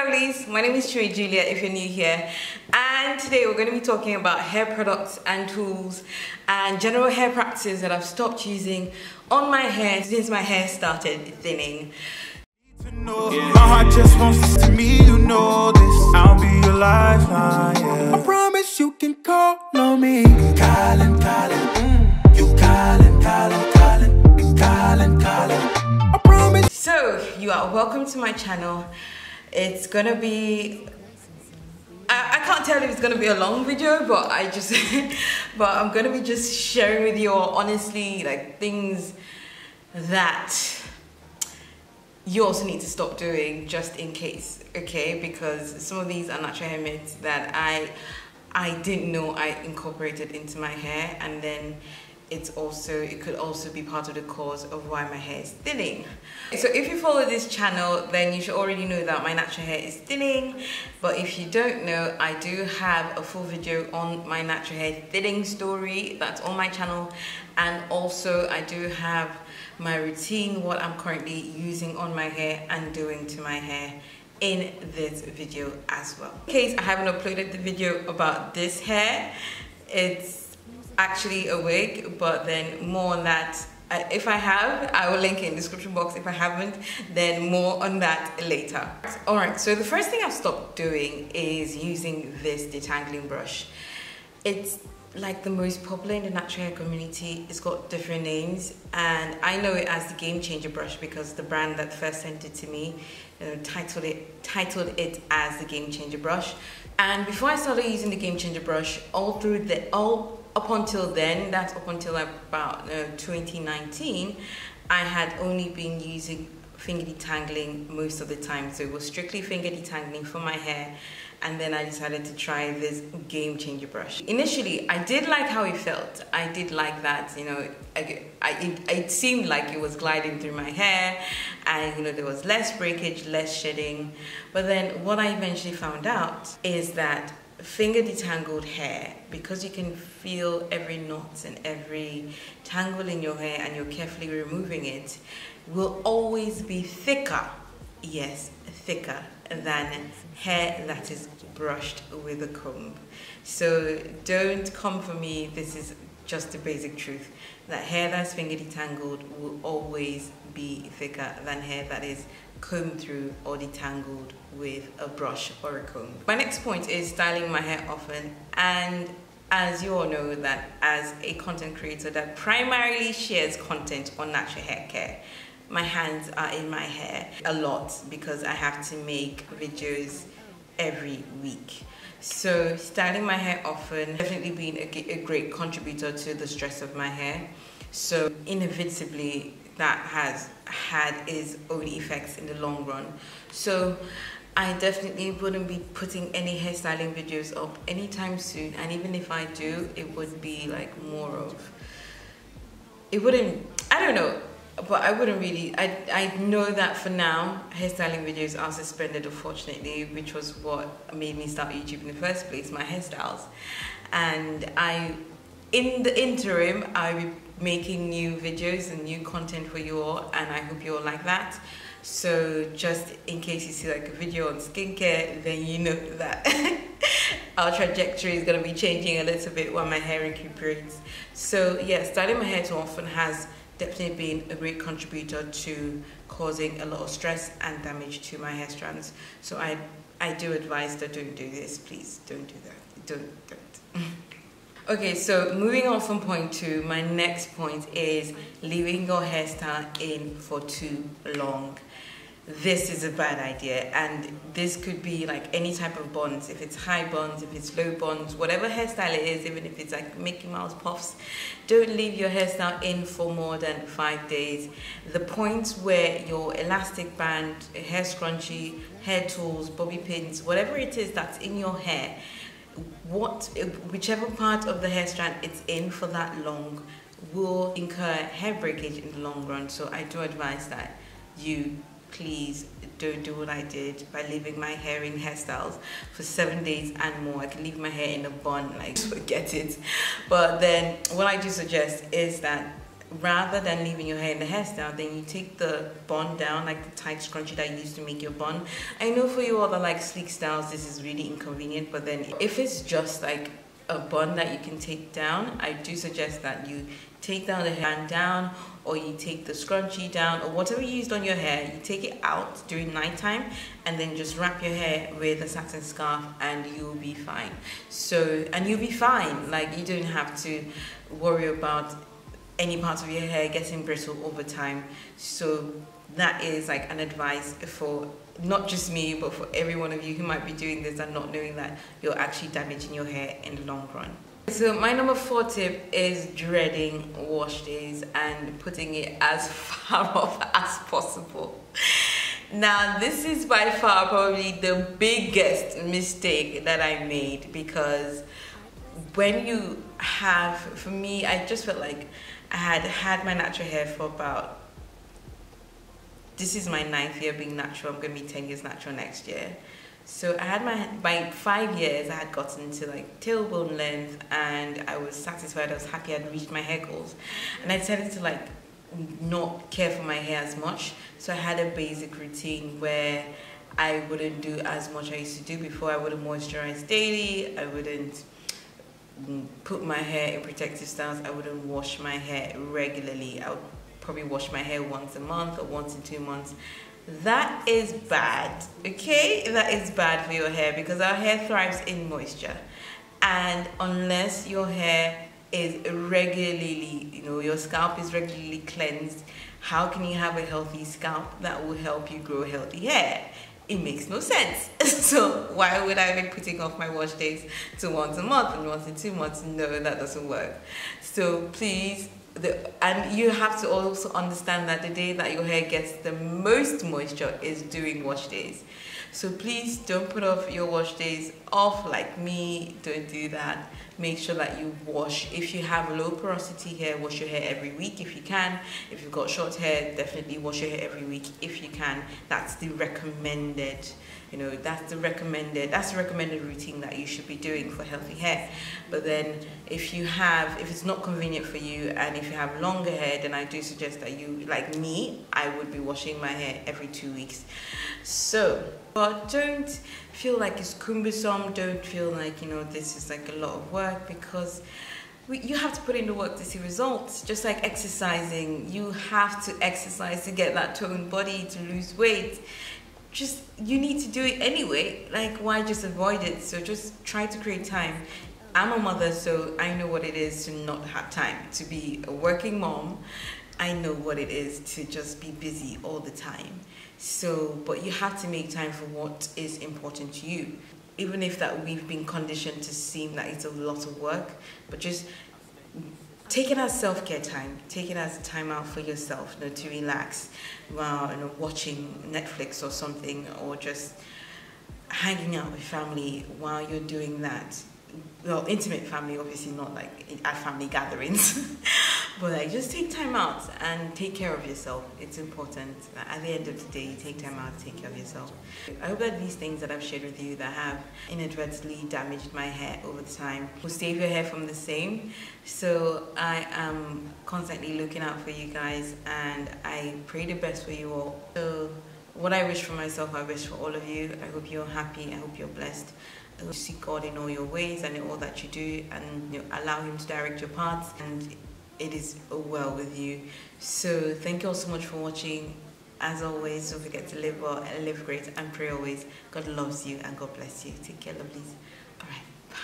Lovelies, my name is Chinwe Juliet if you're new here and today we're going to be talking about hair products and tools and general hair practices that I've stopped using on my hair since my hair started thinning. My heart just wants to me, you know this. I'll be your lifeline, yeah. I promise you can call on me. Calling, calling, mm. you calling, calling, calling, calling, calling. I promise. So, you are welcome to my channel. It's gonna be I, can't tell if it's gonna be a long video but I just but I'm gonna be just sharing with you all honestly like things that you also need to stop doing just in case okay? Because some of these are natural hair myths that I I didn't know I incorporated into my hair and then it's also it could also be part of the cause of why my hair is thinning. So if you follow this channel then you should already know that my natural hair is thinning. But if you don't know I do have a full video on my natural hair thinning story that's on my channel. And also I do have my routine what I'm currently using on my hair and doing to my hair in this video as well. In case I haven't uploaded the video about this hair it's actually a wig, but then more on that. Uh, if I have, I will link it in the description box. If I haven't, then more on that later. All right, so the first thing I've stopped doing is using this detangling brush. It's like the most popular in the natural hair community. It's got different names and I know it as the Game Changer brush because the brand that first sent it to me you know, titled, it, titled it as the Game Changer brush. And before I started using the Game Changer brush, all through the, all up until then, that's up until about uh, 2019, I had only been using finger detangling most of the time. So it was strictly finger detangling for my hair. And then I decided to try this game changer brush. Initially, I did like how it felt. I did like that, you know, I, I, it, it seemed like it was gliding through my hair and, you know, there was less breakage, less shedding. But then what I eventually found out is that finger detangled hair because you can feel every knot and every tangle in your hair and you're carefully removing it will always be thicker yes thicker than hair that is brushed with a comb. So don't come for me this is just the basic truth that hair that's finger detangled will always be thicker than hair that is combed through or detangled with a brush or a comb. My next point is styling my hair often and as you all know that as a content creator that primarily shares content on natural hair care, my hands are in my hair a lot because I have to make videos every week. So styling my hair often definitely been a, a great contributor to the stress of my hair. So inevitably that has had its own effects in the long run. So I definitely wouldn't be putting any hairstyling videos up anytime soon and even if I do it would be like more of it wouldn't I don't know but I wouldn't really I, I know that for now hairstyling videos are suspended unfortunately which was what made me start YouTube in the first place my hairstyles and I in the interim be making new videos and new content for you all and I hope you all like that. So just in case you see like a video on skincare then you know that our trajectory is going to be changing a little bit while my hair recuperates. So yeah styling my hair too often has definitely been a great contributor to causing a lot of stress and damage to my hair strands. So I I do advise that don't do this please. Don't do that. Don't don't Okay, so moving on from point two, my next point is leaving your hairstyle in for too long. This is a bad idea, and this could be like any type of bonds. If it's high bonds, if it's low bonds, whatever hairstyle it is, even if it's like Mickey Mouse puffs, don't leave your hairstyle in for more than five days. The points where your elastic band, hair scrunchie, hair tools, bobby pins, whatever it is that's in your hair, what whichever part of the hair strand it's in for that long will incur hair breakage in the long run so I do advise that you please don't do what I did by leaving my hair in hairstyles for seven days and more. I can leave my hair in a bun, like forget it. But then what I do suggest is that rather than leaving your hair in the hairstyle, then you take the bun down, like the tight scrunchie that you used to make your bun. I know for you all that like sleek styles, this is really inconvenient, but then if it's just like a bun that you can take down, I do suggest that you take down the hand down or you take the scrunchie down or whatever you used on your hair, you take it out during nighttime and then just wrap your hair with a satin scarf and you'll be fine. So, and you'll be fine. Like you don't have to worry about any parts of your hair getting brittle over time. So that is like an advice for not just me, but for every one of you who might be doing this and not knowing that you're actually damaging your hair in the long run. So my number four tip is dreading wash days and putting it as far off as possible. Now this is by far probably the biggest mistake that I made because when you have, for me, I just felt like I had had my natural hair for about this is my ninth year being natural. I'm going to be 10 years natural next year. So I had my, by five years, I had gotten to like tailbone length and I was satisfied, I was happy I'd reached my hair goals. And I decided to like not care for my hair as much. So I had a basic routine where I wouldn't do as much I used to do before. I wouldn't moisturize daily. I wouldn't put my hair in protective styles. I wouldn't wash my hair regularly. I would probably wash my hair once a month or once in two months. That is bad, okay? That is bad for your hair because our hair thrives in moisture. And unless your hair is regularly, you know, your scalp is regularly cleansed, how can you have a healthy scalp that will help you grow healthy hair? It makes no sense. so why would I be putting off my wash days to once a month and once in two months? No, that doesn't work. So please the, and you have to also understand that the day that your hair gets the most moisture is during wash days. So please don't put off your wash days off like me. Don't do that. Make sure that you wash. If you have low porosity hair, wash your hair every week if you can. If you've got short hair, definitely wash your hair every week if you can. That's the recommended you know that's the recommended that's the recommended routine that you should be doing for healthy hair. But then if you have if it's not convenient for you and if you have longer hair then i do suggest that you like me i would be washing my hair every two weeks. So but don't feel like it's cumbersome. Don't feel like you know this is like a lot of work because you have to put in the work to see results. Just like exercising you have to exercise to get that toned body to lose weight just you need to do it anyway. Like why just avoid it? So just try to create time. I'm a mother so i know what it is to not have time to be a working mom. I know what it is to just be busy all the time. So but you have to make time for what is important to you. Even if that we've been conditioned to seem that it's a lot of work but just it as self-care time take it as time out for yourself you know, to relax while you know, watching netflix or something or just hanging out with family while you're doing that. Well intimate family obviously not like at family gatherings But like, just take time out and take care of yourself. It's important. At the end of the day, take time out take care of yourself. I hope that these things that I've shared with you that have inadvertently damaged my hair over the time will save your hair from the same. So I am constantly looking out for you guys and I pray the best for you all. So what I wish for myself, I wish for all of you. I hope you're happy. I hope you're blessed. I hope you seek God in all your ways and in all that you do and you know, allow Him to direct your paths. And it is well with you. So thank you all so much for watching. As always, don't forget to live well and live great and pray always. God loves you and God bless you. Take care, lovelies. All right, bye.